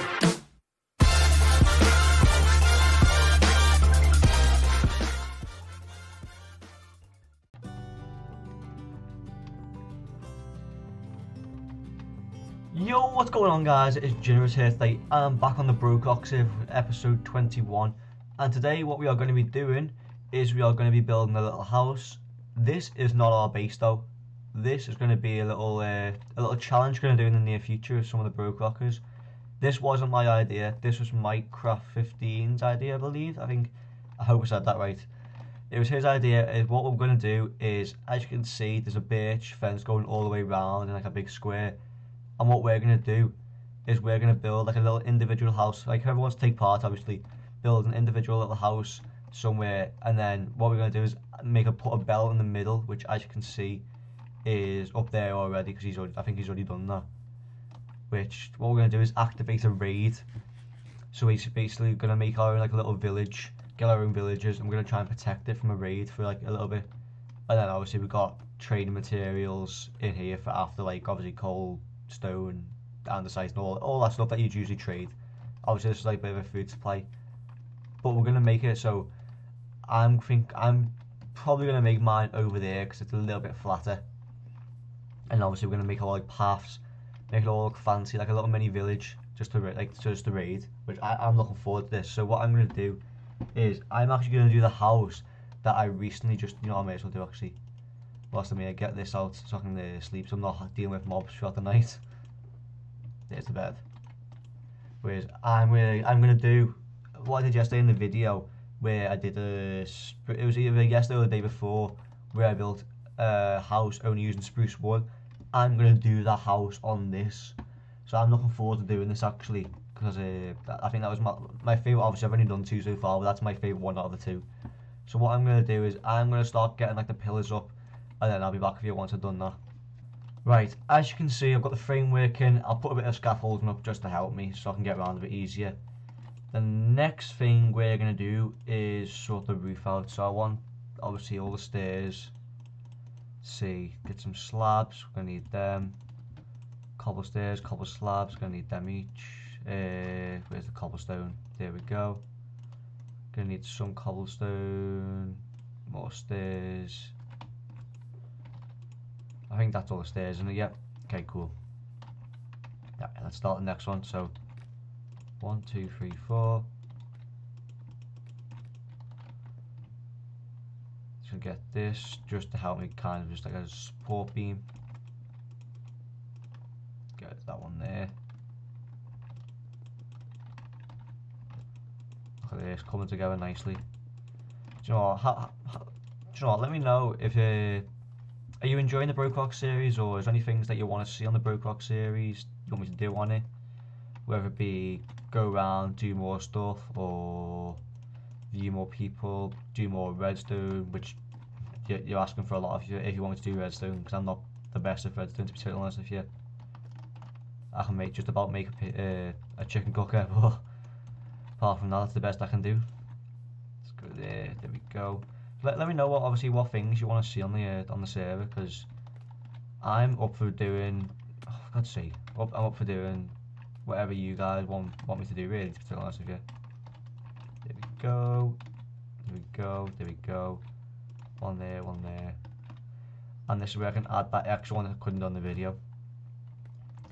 Yo, what's going on guys? It's Ginerous here today. I'm back on the BrokeRock episode 21 and today what we are going to be doing is we are going to be building a little house. This is not our base though. This is going to be a little uh, a little challenge we're going to do in the near future with some of the BrokeRockers. This wasn't my idea. This was Minecraft 15's idea I believe. I think, I hope I said that right. It was his idea is what we're going to do is as you can see there's a birch fence going all the way around in like a big square and what we're going to do is we're going to build like a little individual house. Like whoever wants to take part, obviously, build an individual little house somewhere. And then what we're going to do is make a put a bell in the middle, which as you can see is up there already because he's already, I think he's already done that. Which what we're going to do is activate a raid. So we're basically going to make our own like a little village, get our own villages, and we're going to try and protect it from a raid for like a little bit. And then obviously we've got trading materials in here for after like obviously coal stone, andesite, and all, all that stuff that you'd usually trade. Obviously, this is like a bit of a food supply, but we're gonna make it so I'm think I'm probably gonna make mine over there because it's a little bit flatter, and obviously we're gonna make all like paths, make it all look fancy, like a little mini village, just to like just to raid, which I, I'm looking forward to this. So what I'm gonna do is I'm actually gonna do the house that I recently just you know I may as well do actually whilst I'm here, get this out so I can uh, sleep so I'm not dealing with mobs throughout the night. There's the bed. Whereas I'm really, I'm gonna do what I did yesterday in the video where I did a, it was either yesterday or the day before where I built a house only using spruce wood. I'm gonna do the house on this. So I'm looking forward to doing this actually because uh, I think that was my, my favourite, obviously I've only done two so far but that's my favourite one out of the two. So what I'm going to do is I'm going to start getting like the pillars up and then I'll be back with you once I've done that. Right, as you can see I've got the framework in, I'll put a bit of scaffolding up just to help me so I can get around a bit easier. The next thing we're going to do is sort the roof out, so I want obviously all the stairs, see, get some slabs, we're to need them, cobble stairs, cobble slabs, to need them each, uh, where's the cobblestone, there we go, to need some cobblestone, more stairs, I think that's all the stairs, isn't it? Yep. Okay, cool. Yeah, let's start the next one. So, one, two, three, four. So get this just to help me kind of just like a support beam. Get that one there. Look at this coming together nicely. Do you know what? How, how, do you know what? Let me know if uh, are you enjoying the BrokeRock series, or is there any things that you want to see on the BrokeRock series you want me to do on it? Whether it be go around, do more stuff, or view more people, do more redstone, which you're asking for a lot if you, if you want me to do redstone, because I'm not the best at redstone to be totally honest with you. I can make just about make a, uh, a chicken cooker, but apart from that, that's the best I can do. Let's go there, there we go let, let me know what obviously what things you want to see on the uh, on the server because I'm up for doing oh, for sake up, I'm up for doing whatever you guys want want me to do really to be totally honest with you there we go there we go there we go one there one there. And this is where I can add that extra one that I couldn't on the video.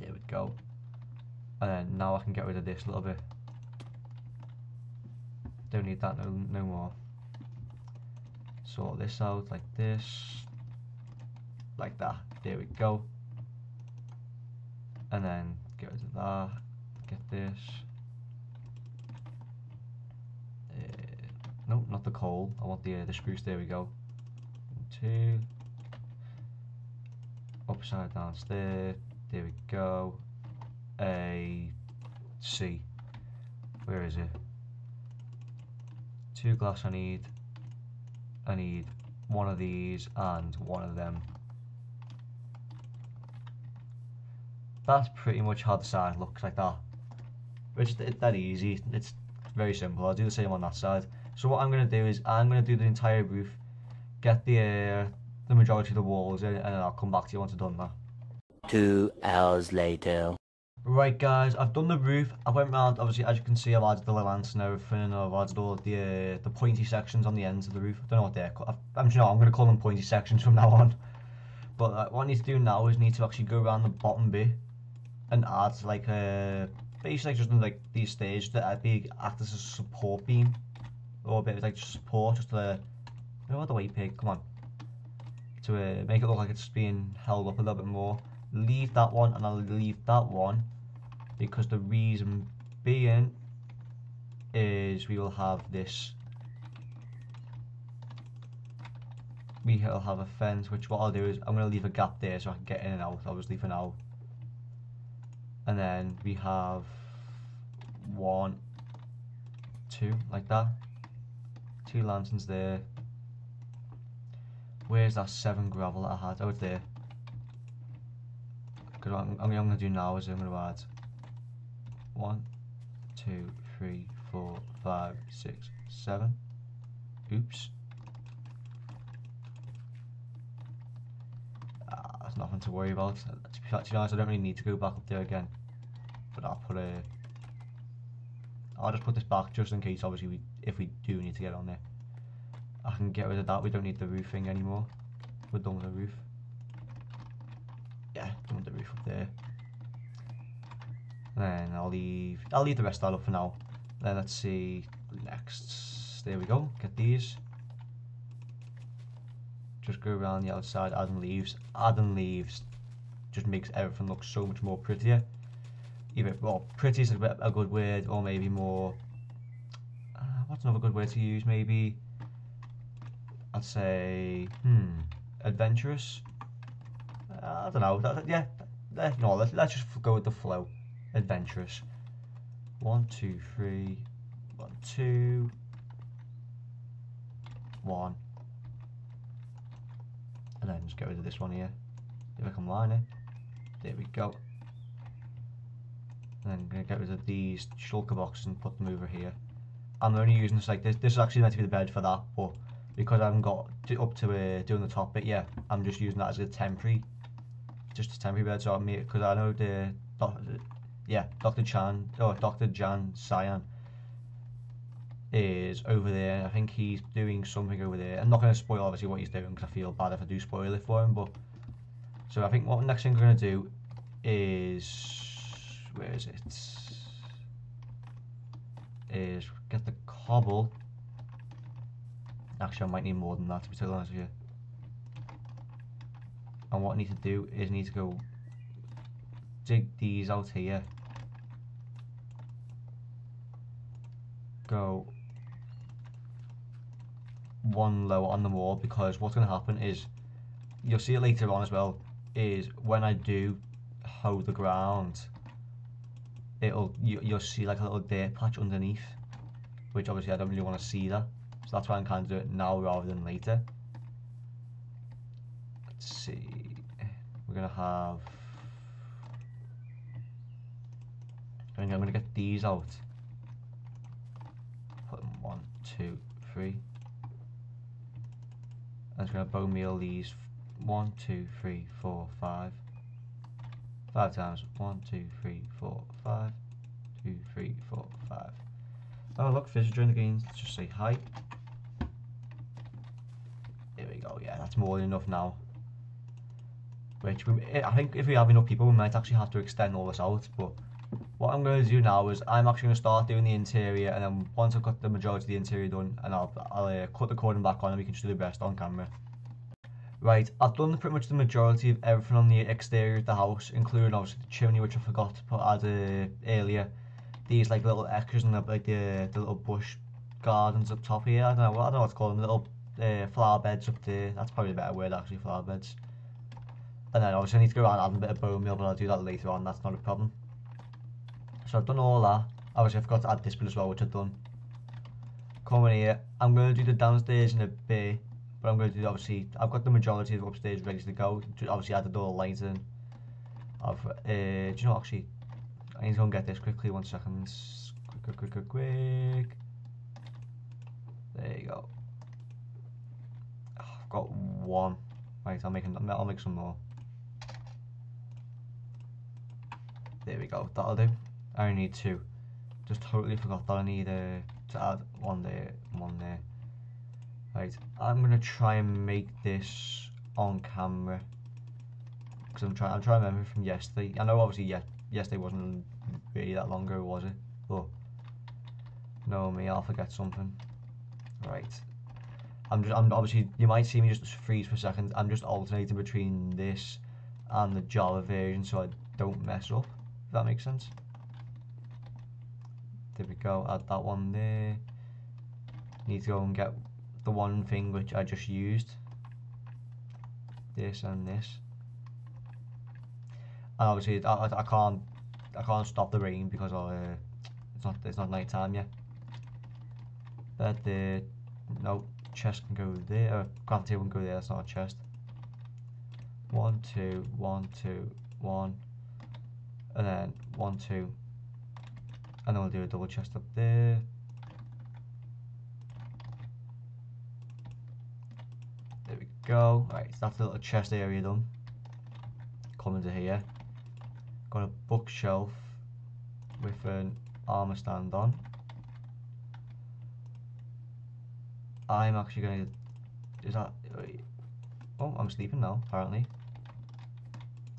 There we go. And then now I can get rid of this little bit. Don't need that no, no more. Sort this out like this. Like that. There we go. And then get rid of that. Get this. Uh, no not the coal. I want the, uh, the spruce. There we go two upside down there there we go a C where is it two glass I need I need one of these and one of them. That's pretty much how the side looks like that. Is that easy. It's very simple. I'll do the same on that side. So what I'm going to do is I'm going to do the entire roof, get the uh, the majority of the walls in, and then I'll come back to you once I've done that. Two hours later. Right guys, I've done the roof. I went around, obviously as you can see I've added the lance and everything and I've added all the uh, the pointy sections on the ends of the roof. I don't know what they're called. I'm you know, I'm going to call them pointy sections from now on. But uh, what I need to do now is need to actually go around the bottom bit and add like a uh, basically just like these stairs that I'd be act as a support beam or a bit of like support just to know the way pig come on. To uh, make it look like it's being held up a little bit more. Leave that one and I'll leave that one. Because the reason being is we will have this. We'll have a fence which what I'll do is I'm going to leave a gap there so I can get in and out obviously for now. And then we have one two like that. Two lanterns there where's that seven gravel that I had oh there because what I'm, I'm going to do now is I'm going to add one, two, three, four, five, six, seven. Oops. Ah, that's nothing to worry about. To be, to be honest, I don't really need to go back up there again. But I'll put a... I'll just put this back just in case, obviously, we, if we do need to get on there. I can get rid of that. We don't need the roofing anymore. We're done with the roof. Yeah, done with the roof up there. Then I'll leave, I'll leave the rest of that up for now. Then let's see, next, there we go, get these. Just go around the outside, adding leaves. Adding leaves just makes everything look so much more prettier. Either, well, pretty is a, a good word, or maybe more, uh, what's another good word to use, maybe, I'd say, hmm, adventurous? Uh, I don't know, that, that, yeah, no, let's, let's just go with the flow adventurous. One, two, three, one, two, one. And then just get rid of this one here. If I can line it. There we go. And then I'm going to get rid of these shulker boxes and put them over here. I'm only using this like this. This is actually meant to be the bed for that, but because I haven't got up to uh, doing the top bit yet, I'm just using that as a temporary, just a temporary bed. So I because I know the yeah, Dr. Chan, or Dr. Jan Cyan is over there. I think he's doing something over there. I'm not going to spoil obviously what he's doing because I feel bad if I do spoil it for him. But so I think what next thing we're going to do is where is it? Is get the cobble. Actually, I might need more than that to be totally honest with you. And what I need to do is I need to go dig these out here go one low on the wall because what's going to happen is you'll see it later on as well is when I do hoe the ground it'll you, you'll see like a little dirt patch underneath which obviously I don't really want to see that so that's why I'm kind of doing it now rather than later let's see we're gonna have I'm gonna get these out two, three. I'm going to bone meal these one, two, three, four, five. Five times. One, two, three, four, five. Two, three, four, five. Oh look, fish join the games. Let's just say hi. There. Yeah, that's more than enough now. Which we, I think if we have enough people, we might actually have to extend all this out. But what I'm going to do now is I'm actually going to start doing the interior and then once I've got the majority of the interior done and I'll, I'll uh, cut the cording back on and we can just do the rest on camera. Right, I've done pretty much the majority of everything on the exterior of the house, including obviously the chimney which I forgot to put add uh, earlier. These like little extras and the, like the, the little bush gardens up top here. I don't know, I don't know what to call them, little uh, flower beds up there. That's probably a better word actually, flower beds. And then obviously I need to go around and add a bit of bone meal, but I'll do that later on, that's not a problem. So I've done all that. Obviously, I've got to add this bit as well, which I've done. Coming here, I'm going to do the downstairs in a bit, but I'm going to do, obviously, I've got the majority of upstairs ready to go. Obviously, add the all lights in. I've, uh, do you know, actually, I need to go and get this quickly, one second. Quick, quick, quick, quick, quick. There you go. I've got one. Right, I'll make, I'll make some more. There we go. That'll do. I only need two. Just totally forgot that I need uh, to add one there, one there. Right, I'm gonna try and make this on camera because I'm trying. I'm trying to remember from yesterday. I know obviously yeah, yesterday wasn't really that long ago, was it? But no, me, I'll forget something. Right. I'm just. I'm obviously. You might see me just freeze for a second. I'm just alternating between this and the Java version, so I don't mess up. If that makes sense. There we go. Add that one there. Need to go and get the one thing which I just used. This and this. And obviously, I, I, I can't. I can't stop the rain because uh, it's not. It's not night time yet. Bed there. No chest can go there. Uh, gravity can go there. That's not a chest. One, two, one, two, one, and then one, two, and then we'll do a double chest up there. There we go. Right, so that's the little chest area done. Come into here. Got a bookshelf with an armor stand on. I'm actually to... Is that... Oh, I'm sleeping now, apparently.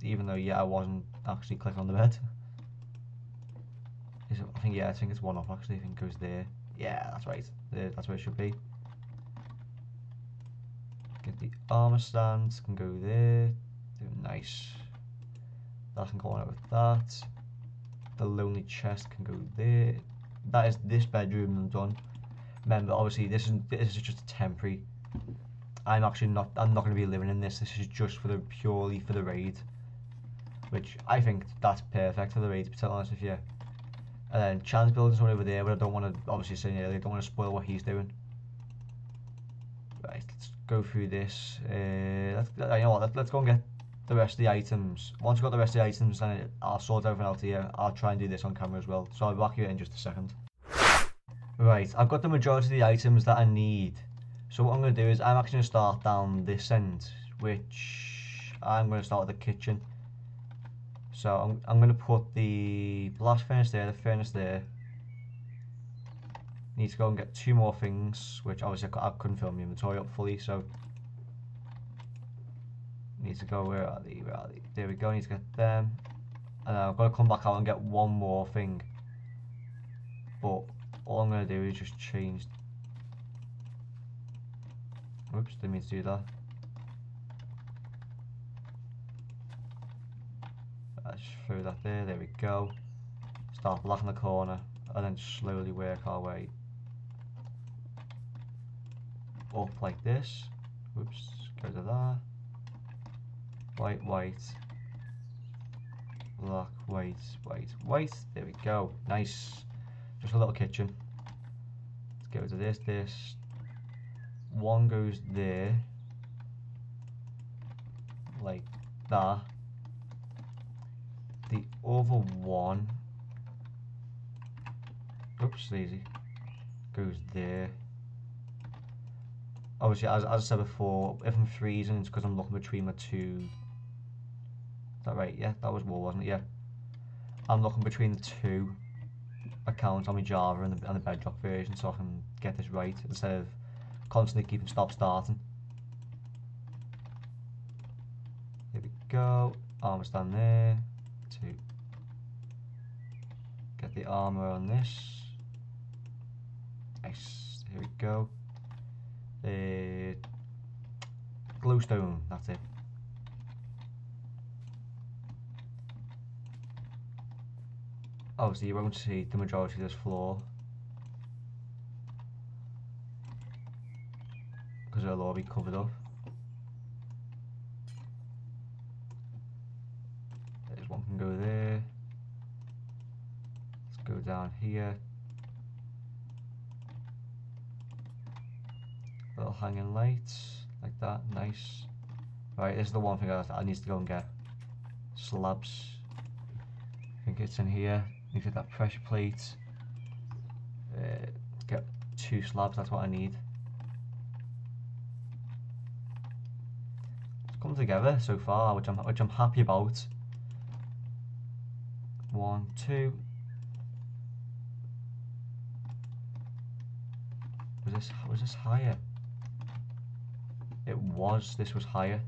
Even though, yeah, I wasn't actually clicking on the bed. Is it, I think, yeah, I think it's one off, actually. I think it goes there. Yeah, that's right. There, that's where it should be. Get the armor stand, can go there. Nice. That can go on with that. The lonely chest can go there. That is this bedroom I'm done. Remember, obviously, this is this is just a temporary. I'm actually not. I'm not going to be living in this. This is just for the purely for the raid, which I think that's perfect for the raid. To be honest with you. And then Chan's building's over there, but I don't want to obviously say earlier. I don't want to spoil what he's doing. Right, let's go through this. Uh, let's, you know what? Let's, let's go and get the rest of the items. Once I've got the rest of the items, then I'll sort everything out here. I'll try and do this on camera as well. So I'll be back in just a second. Right, I've got the majority of the items that I need. So what I'm going to do is I'm actually going to start down this end, which I'm going to start with the kitchen. So I'm, I'm going to put the blast furnace there, the furnace there. Need to go and get two more things, which obviously I, couldn't fill my inventory up fully, so need to go where are they? Where are they? There we go. Need to get them, and I've got to come back out and get one more thing. But all I'm going to do is just change. Oops didn't mean to do that. I just threw that there there we go. Start blocking the corner and then slowly work our way up like this. Oops go to that white white. Black white white white. There we go. Nice just a little kitchen. Let's go to this, this. One goes there. Like that. The other one. Oops, lazy. Goes there. Obviously, as, as I said before, if I'm freezing, it's because I'm looking between my two. Is that right? Yeah, that was war, wasn't it? Yeah. I'm looking between the two account on my Java and the, and the Bedrock version so I can get this right instead of constantly keeping stop starting. Here we go, armor stand there, to get the armor on this. Nice, here we go. Uh, glowstone, that's it. Obviously you won't see the majority of this floor because it'll all be covered up. There's one can go there. Let's go down here. Little hanging lights like that, nice. Right, this is the one thing I, I need to go and get. Slabs. I think it's in here. Get that pressure plate. Uh, get two slabs, that's what I need. It's come together so far, which I'm which I'm happy about. One, two. Was this was this higher? It was. This was higher.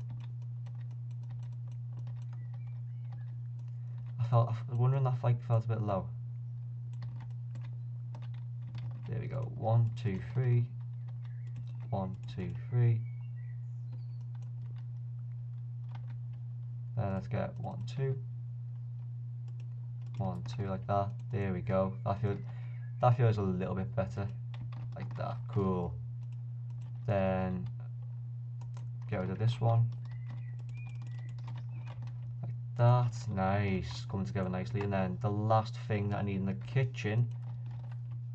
Felt. I was wondering that like felt a bit low. There we go. One, two, three. One, two, three. Then let's get one, two. One, two, like that. There we go. That feels, that feels a little bit better. Like that. Cool. Then get rid of this one. That. Nice. Coming together nicely. And then the last thing that I need in the kitchen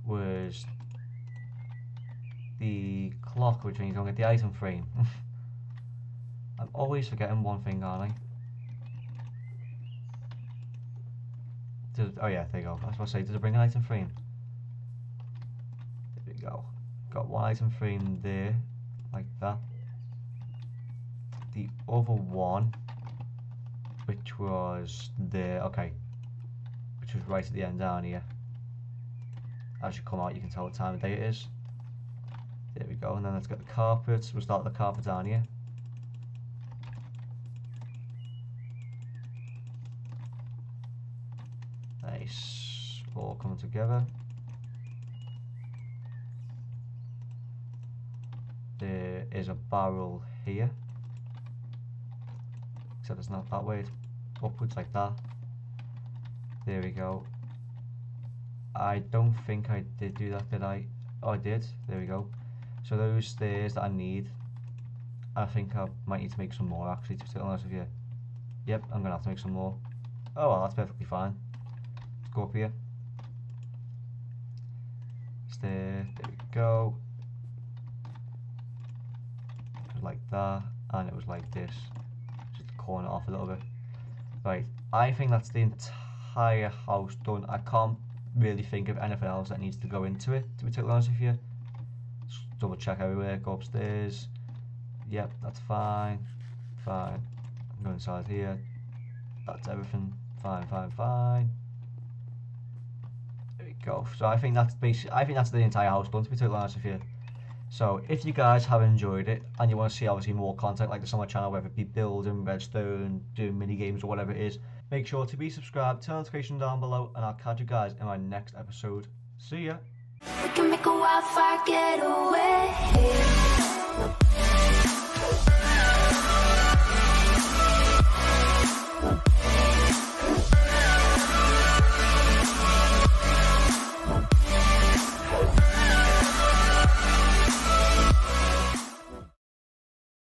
was the clock, which means to get the item frame. I'm always forgetting one thing, aren't I? Does, oh yeah, there you go. I was supposed to say, does it bring an item frame? There we go. Got one item frame there, like that. The other one, which was the okay, which was right at the end down here. As you come out, you can tell what time of day it is. There we go, and then let's get the carpets. We'll start the carpet down here. Nice. All coming together. There is a barrel here. Except it's not that way, it's upwards like that. There we go. I don't think I did do that, did I? Oh, I did. There we go. So those stairs that I need, I think I might need to make some more actually, to be honest with you. Yep, I'm going to have to make some more. Oh well, that's perfectly fine. Let's go up here. Stair, there we go. Like that, and it was like this. Just corner off a little bit. Right, I think that's the entire house done. I can't really think of anything else that needs to go into it, to be totally honest with you double check everywhere, go upstairs. Yep, that's fine. Fine. Go inside here. That's everything. Fine, fine, fine. There we go. So I think that's basically I think that's the entire house done to be totally honest with you. So if you guys have enjoyed it and you want to see obviously more content like this on my channel, whether it be building, redstone, doing mini games or whatever it is, make sure to be subscribed, turn notification down below, and I'll catch you guys in my next episode. See ya!